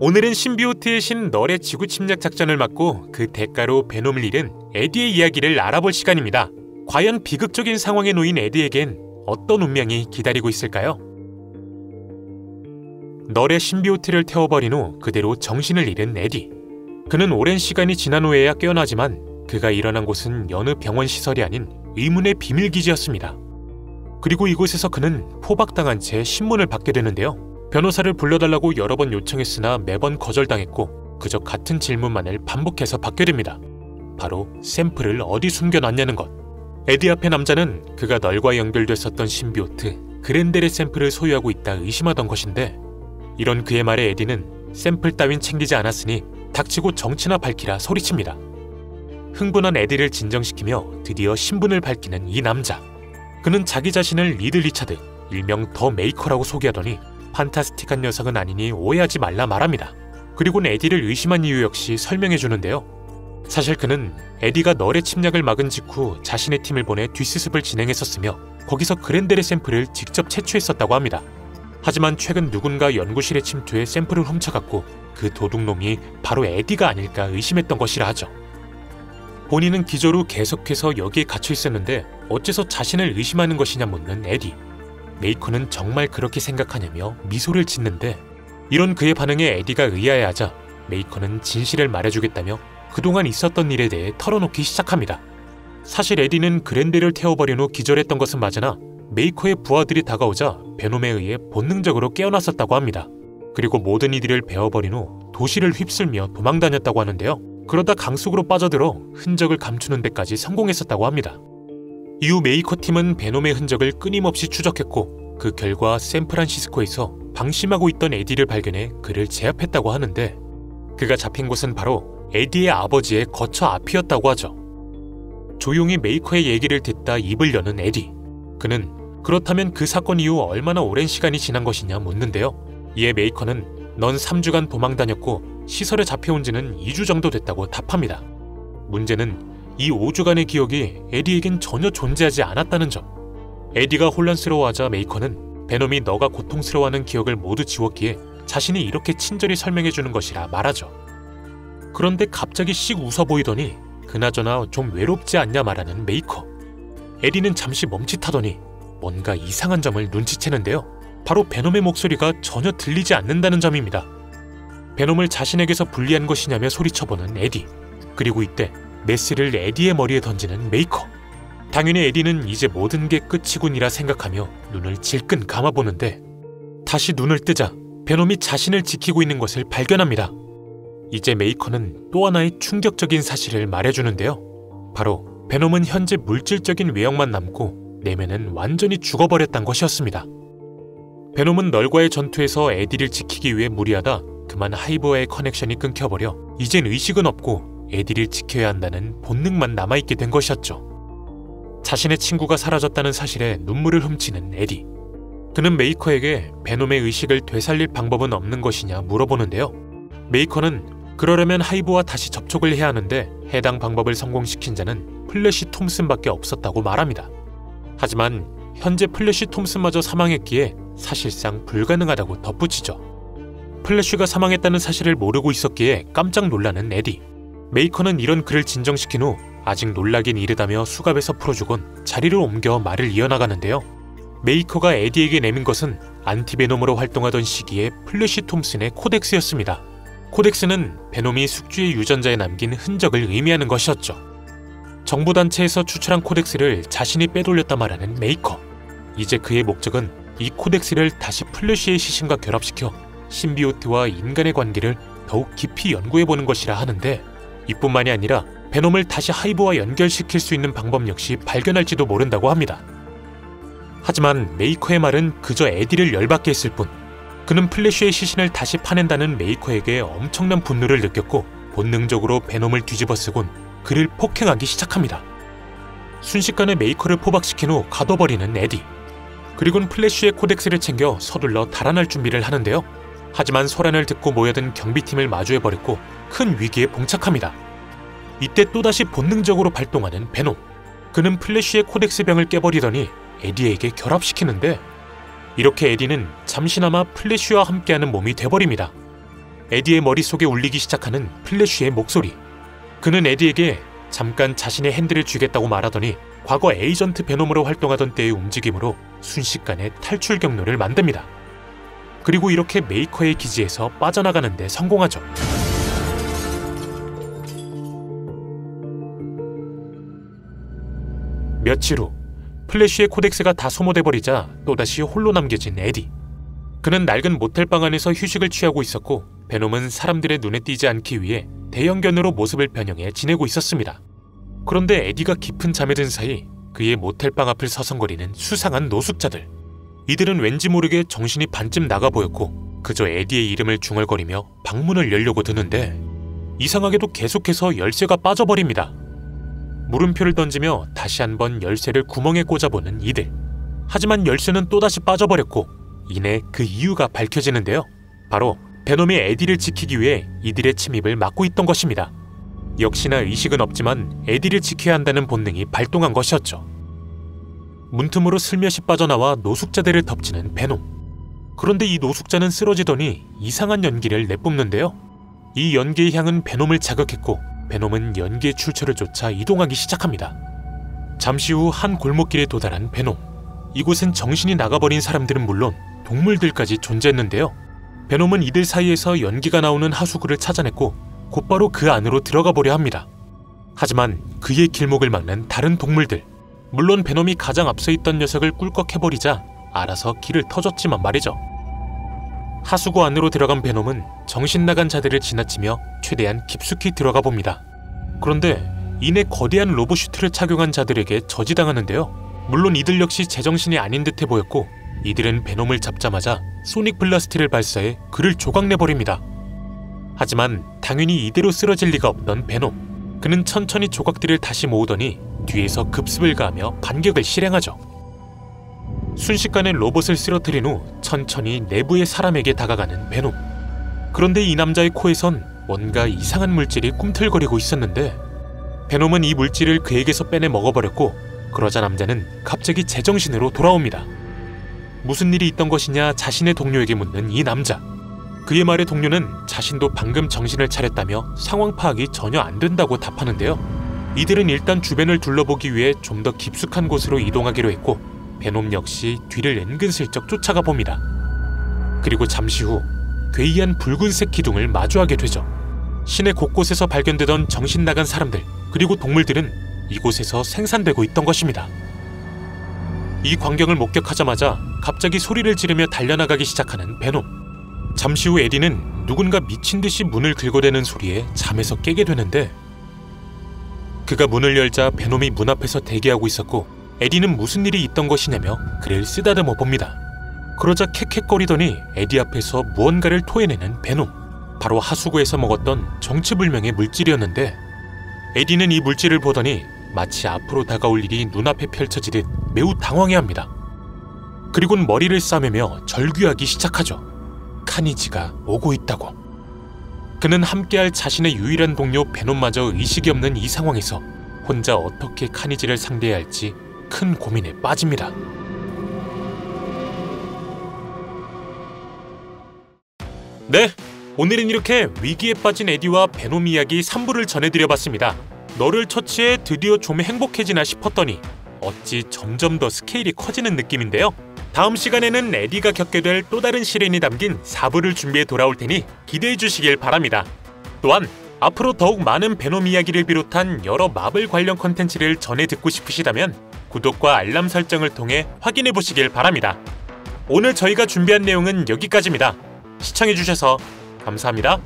오늘은 신비오트의 신 널의 지구 침략 작전을 맡고 그 대가로 베놈을 잃은 에디의 이야기를 알아볼 시간입니다. 과연 비극적인 상황에 놓인 에디에겐 어떤 운명이 기다리고 있을까요? 널의 신비오트를 태워버린 후 그대로 정신을 잃은 에디. 그는 오랜 시간이 지난 후에야 깨어나지만 그가 일어난 곳은 여느 병원 시설이 아닌 의문의 비밀 기지였습니다. 그리고 이곳에서 그는 포박당한 채 신문을 받게 되는데요. 변호사를 불러달라고 여러 번 요청했으나 매번 거절당했고 그저 같은 질문만을 반복해서 받게 됩니다. 바로 샘플을 어디 숨겨놨냐는 것. 에디 앞의 남자는 그가 널과 연결됐었던 symbiote 그랜델의 샘플을 소유하고 있다 의심하던 것인데 이런 그의 말에 에디는 샘플 따윈 챙기지 않았으니 닥치고 정체나 밝히라 소리칩니다. 흥분한 에디를 진정시키며 드디어 신분을 밝히는 이 남자. 그는 자기 자신을 리드 리차드, 일명 더 메이커라고 소개하더니 판타스틱한 녀석은 아니니 오해하지 말라 말합니다. 그리고는 에디를 의심한 이유 역시 설명해 주는데요. 사실 그는 에디가 널의 침략을 막은 직후 자신의 팀을 보내 뒷수습을 진행했었으며 거기서 그랜델의 샘플을 직접 채취했었다고 합니다. 하지만 최근 누군가 연구실에 침투해 샘플을 훔쳐갔고 그 도둑놈이 바로 에디가 아닐까 의심했던 것이라 하죠. 본인은 기절 후로 계속해서 여기에 갇혀 있었는데 어째서 자신을 의심하는 것이냐 묻는 에디. 메이커는 정말 그렇게 생각하냐며 미소를 짓는데 이런 그의 반응에 에디가 의아해하자 메이커는 진실을 말해주겠다며 그동안 있었던 일에 대해 털어놓기 시작합니다. 사실 에디는 그랜델을 태워버린 후 기절했던 것은 맞으나 메이커의 부하들이 다가오자 베놈에 의해 본능적으로 깨어났었다고 합니다. 그리고 모든 이들을 베어버린 후 도시를 휩쓸며 도망다녔다고 하는데요. 그러다 강속으로 빠져들어 흔적을 감추는 데까지 성공했었다고 합니다. 이후 메이커 팀은 베놈의 흔적을 끊임없이 추적했고 그 결과 샌프란시스코에서 방심하고 있던 에디를 발견해 그를 제압했다고 하는데 그가 잡힌 곳은 바로 에디의 아버지의 거처 앞이었다고 하죠. 조용히 메이커의 얘기를 듣다 입을 여는 에디. 그는 그렇다면 그 사건 이후 얼마나 오랜 시간이 지난 것이냐 묻는데요. 이에 메이커는 넌 3주간 도망 다녔고 시설에 잡혀온 지는 2주 정도 됐다고 답합니다. 문제는 이 5주간의 기억이 에디에겐 전혀 존재하지 않았다는 점. 에디가 혼란스러워하자 메이커는 베놈이 너가 고통스러워하는 기억을 모두 지웠기에 자신이 이렇게 친절히 설명해주는 것이라 말하죠. 그런데 갑자기 씩 웃어 보이더니 그나저나 좀 외롭지 않냐 말하는 메이커. 에디는 잠시 멈칫하더니 뭔가 이상한 점을 눈치채는데요. 바로 베놈의 목소리가 전혀 들리지 않는다는 점입니다. 베놈을 자신에게서 분리한 것이냐며 소리쳐보는 에디. 그리고 이때 메스를 에디의 머리에 던지는 메이커. 당연히 에디는 이제 모든 게 끝이군이라 생각하며 눈을 질끈 감아보는데 다시 눈을 뜨자 베놈이 자신을 지키고 있는 것을 발견합니다. 이제 메이커는 또 하나의 충격적인 사실을 말해주는데요. 바로 베놈은 현재 물질적인 외형만 남고 내면은 완전히 죽어버렸단 것이었습니다. 베놈은 널과의 전투에서 에디를 지키기 위해 무리하다 그만 hive와의 connection이 끊겨버려 이젠 의식은 없고 에디를 지켜야 한다는 본능만 남아있게 된 것이었죠. 자신의 친구가 사라졌다는 사실에 눈물을 훔치는 에디. 그는 메이커에게 베놈의 의식을 되살릴 방법은 없는 것이냐 물어보는데요. 메이커는 그러려면 hive와 다시 접촉을 해야 하는데 해당 방법을 성공시킨 자는 플래시 톰슨밖에 없었다고 말합니다. 하지만 현재 플래시 톰슨마저 사망했기에 사실상 불가능하다고 덧붙이죠. 플래쉬가 사망했다는 사실을 모르고 있었기에 깜짝 놀라는 에디. 메이커는 이런 그를 진정시킨 후 아직 놀라긴 이르다며 수갑에서 풀어주곤 자리를 옮겨 말을 이어나가는데요. 메이커가 에디에게 내민 것은 안티베놈으로 활동하던 시기에 플래시 톰슨의 codex였습니다. codex는 베놈이 숙주의 유전자에 남긴 흔적을 의미하는 것이었죠. 정부 단체에서 추출한 codex를 자신이 빼돌렸다 말하는 메이커. 이제 그의 목적은 이 codex를 다시 플래시의 시신과 결합시켜 symbiote와 인간의 관계를 더욱 깊이 연구해보는 것이라 하는데 이뿐만이 아니라 베놈을 다시 hive와 연결시킬 수 있는 방법 역시 발견할지도 모른다고 합니다. 하지만 메이커의 말은 그저 에디를 열받게 했을 뿐 그는 플래쉬의 시신을 다시 파낸다는 메이커에게 엄청난 분노를 느꼈고 본능적으로 베놈을 뒤집어쓰곤 그를 폭행하기 시작합니다. 순식간에 메이커를 포박시킨 후 가둬버리는 에디. 그리곤 플래쉬의 codex를 챙겨 서둘러 달아날 준비를 하는데요. 하지만 소란을 듣고 모여든 경비팀을 마주해버렸고 큰 위기에 봉착합니다. 이때 또다시 본능적으로 발동하는 베놈. 그는 플래쉬의 codex 병을 깨버리더니 에디에게 결합시키는데 이렇게 에디는 잠시나마 플래쉬와 함께하는 몸이 돼버립니다. 에디의 머릿속에 울리기 시작하는 플래쉬의 목소리. 그는 에디에게 잠깐 자신의 핸들을 쥐겠다고 말하더니 과거 에이전트 베놈으로 활동하던 때의 움직임으로 순식간에 탈출 경로를 만듭니다. 그리고 이렇게 메이커의 기지에서 빠져나가는데 성공하죠. 며칠 후 플래쉬의 codex가 다 소모돼 버리자 또다시 홀로 남겨진 에디. 그는 낡은 모텔 방 안에서 휴식을 취하고 있었고 베놈은 사람들의 눈에 띄지 않기 위해 대형견으로 모습을 변형해 지내고 있었습니다. 그런데 에디가 깊은 잠에 든 사이 그의 모텔 방 앞을 서성거리는 수상한 노숙자들. 이들은 왠지 모르게 정신이 반쯤 나가 보였고 그저 에디의 이름을 중얼거리며 방문을 열려고 드는데 이상하게도 계속해서 열쇠가 빠져버립니다. 물음표를 던지며 다시 한번 열쇠를 구멍에 꽂아보는 이들. 하지만 열쇠는 또다시 빠져버렸고 이내 그 이유가 밝혀지는데요. 바로 베놈이 에디를 지키기 위해 이들의 침입을 막고 있던 것입니다. 역시나 의식은 없지만 에디를 지켜야 한다는 본능이 발동한 것이었죠. 문틈으로 슬며시 빠져나와 노숙자들을 덮치는 베놈. 그런데 이 노숙자는 쓰러지더니 이상한 연기를 내뿜는데요. 이 연기의 향은 베놈을 자극했고 베놈은 연기의 출처를 쫓아 이동하기 시작합니다. 잠시 후 한 골목길에 도달한 베놈. 이곳엔 정신이 나가버린 사람들은 물론 동물들까지 존재했는데요. 베놈은 이들 사이에서 연기가 나오는 하수구를 찾아냈고 곧바로 그 안으로 들어가 보려 합니다. 하지만 그의 길목을 막는 다른 동물들, 물론 베놈이 가장 앞서 있던 녀석을 꿀꺽해버리자 알아서 길을 터줬지만 말이죠. 하수구 안으로 들어간 베놈은 정신 나간 자들을 지나치며 최대한 깊숙이 들어가 봅니다. 그런데 이내 거대한 robo suit를 착용한 자들에게 저지당하는데요. 물론 이들 역시 제정신이 아닌 듯해 보였고 이들은 베놈을 잡자마자 sonic blast를 발사해 그를 조각내버립니다. 하지만 당연히 이대로 쓰러질 리가 없던 베놈. 그는 천천히 조각들을 다시 모으더니 뒤에서 급습을 가하며 반격을 실행하죠. 순식간에 로봇을 쓰러뜨린 후 천천히 내부의 사람에게 다가가는 베놈. 그런데 이 남자의 코에선 뭔가 이상한 물질이 꿈틀거리고 있었는데 베놈은 이 물질을 그에게서 빼내 먹어버렸고 그러자 남자는 갑자기 제정신으로 돌아옵니다. 무슨 일이 있던 것이냐 자신의 동료에게 묻는 이 남자. 그의 말에 동료는 자신도 방금 정신을 차렸다며 상황 파악이 전혀 안 된다고 답하는데요. 이들은 일단 주변을 둘러보기 위해 좀 더 깊숙한 곳으로 이동하기로 했고 베놈 역시 뒤를 은근슬쩍 쫓아가 봅니다. 그리고 잠시 후 괴이한 붉은색 기둥을 마주하게 되죠. 시내 곳곳에서 발견되던 정신 나간 사람들 그리고 동물들은 이곳에서 생산되고 있던 것입니다. 이 광경을 목격하자마자 갑자기 소리를 지르며 달려나가기 시작하는 베놈. 잠시 후 에디는 누군가 미친 듯이 문을 긁어대는 소리에 잠에서 깨게 되는데 그가 문을 열자 베놈이 문 앞에서 대기하고 있었고 에디는 무슨 일이 있던 것이냐며 그를 쓰다듬어 봅니다. 그러자 캑캑거리더니 에디 앞에서 무언가를 토해내는 베놈. 바로 하수구에서 먹었던 정체불명의 물질이었는데 에디는 이 물질을 보더니 마치 앞으로 다가올 일이 눈앞에 펼쳐지듯 매우 당황해합니다. 그리곤 머리를 싸매며 절규하기 시작하죠. 카니지가 오고 있다고. 그는 함께할 자신의 유일한 동료 베놈마저 의식이 없는 이 상황에서 혼자 어떻게 카니지를 상대해야 할지 큰 고민에 빠집니다. 네, 오늘은 이렇게 위기에 빠진 에디와 베놈 이야기 3부를 전해드려봤습니다. 너를 처치해 드디어 좀 행복해지나 싶었더니 어찌 점점 더 스케일이 커지는 느낌인데요. 다음 시간에는 에디가 겪게 될 또 다른 시련이 담긴 4부를 준비해 돌아올 테니 기대해 주시길 바랍니다. 또한 앞으로 더욱 많은 베놈 이야기를 비롯한 여러 마블 관련 컨텐츠를 전해 듣고 싶으시다면 구독과 알람 설정을 통해 확인해 보시길 바랍니다. 오늘 저희가 준비한 내용은 여기까지입니다. 시청해 주셔서 감사합니다.